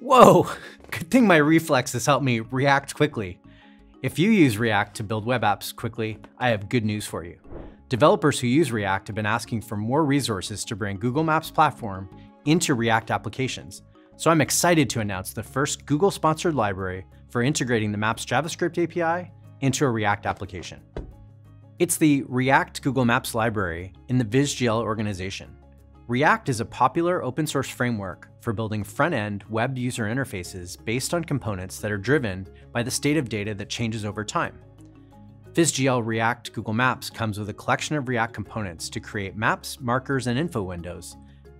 Whoa! Good thing my reflexes helped me react quickly. If you use React to build web apps quickly, I have good news for you. Developers who use React have been asking for more resources to bring Google Maps platform into React applications. So I'm excited to announce the first Google-sponsored library for integrating the Maps JavaScript API into a React application. It's the React Google Maps library in the VisGL organization. React is a popular open source framework for building front-end web user interfaces based on components that are driven by the state of data that changes over time. VisGL React Google Maps comes with a collection of React components to create maps, markers, and info windows,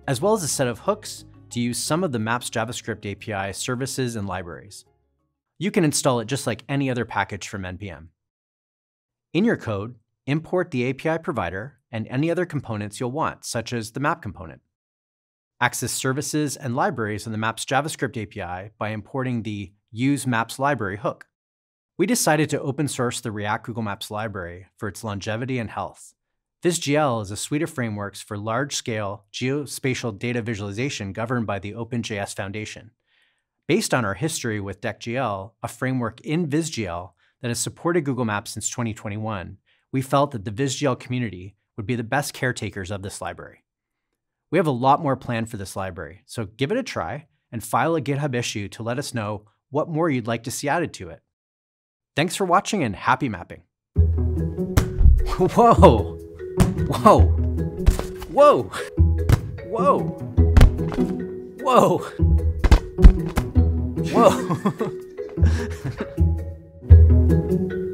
as well as a set of hooks to use some of the Maps JavaScript API services and libraries. You can install it just like any other package from NPM. In your code, import the API provider and any other components you'll want, such as the map component. Access services and libraries in the Maps JavaScript API by importing the Use Maps Library hook. We decided to open source the React Google Maps library for its longevity and health. VisGL is a suite of frameworks for large-scale geospatial data visualization governed by the OpenJS Foundation. Based on our history with DeckGL, a framework in VisGL that has supported Google Maps since 2021, we felt that the VisGL community would be the best caretakers of this library. We have a lot more planned for this library, so give it a try and file a GitHub issue to let us know what more you'd like to see added to it. Thanks for watching and happy mapping. Whoa! Whoa! Whoa! Whoa! Whoa! Whoa!